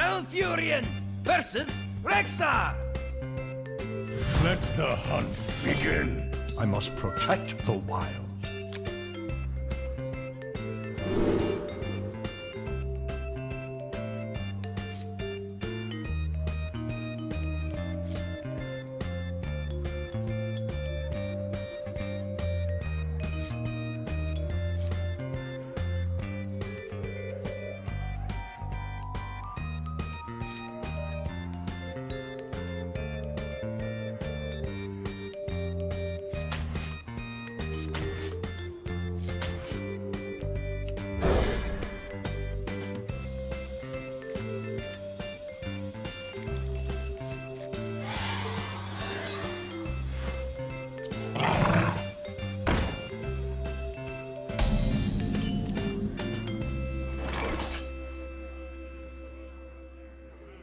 Malfurion versus Rexxar! Let the hunt begin. I must protect the wild.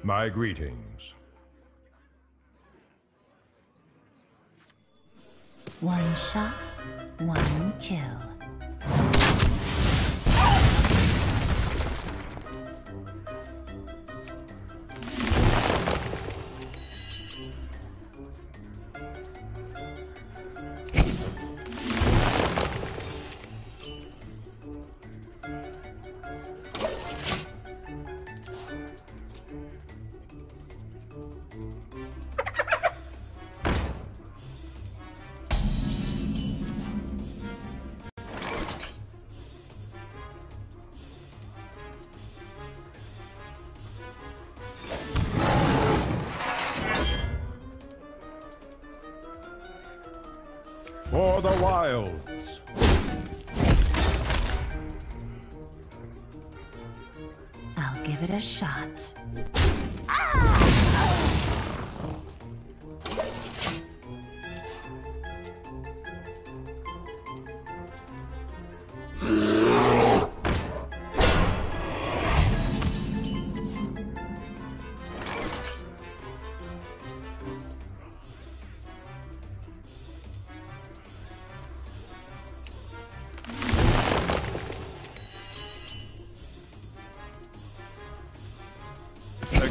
My greetings. One shot, one kill. For the wilds. I'll give it a shot. The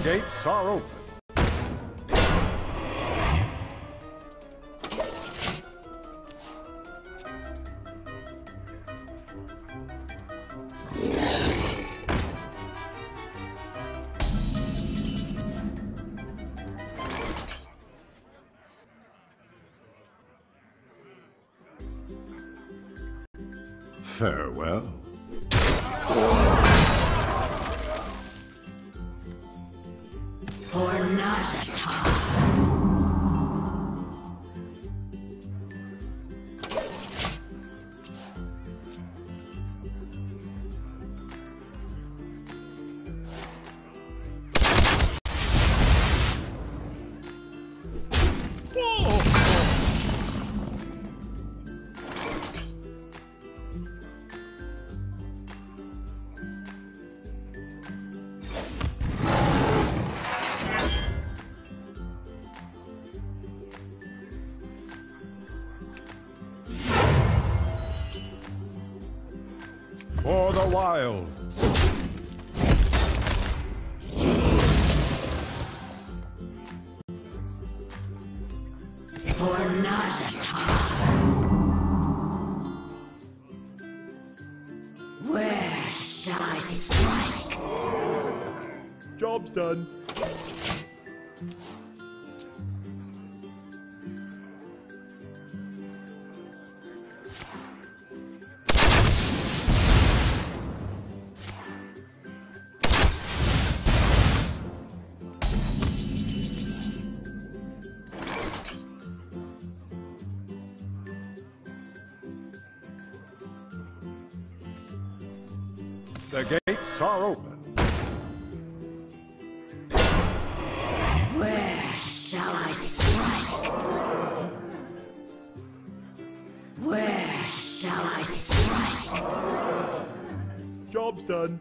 gates are open. Farewell. For the wild. For Najata. Where shall I strike? Job's done. The gates are open. Where shall I strike? Where shall I strike? Job's done.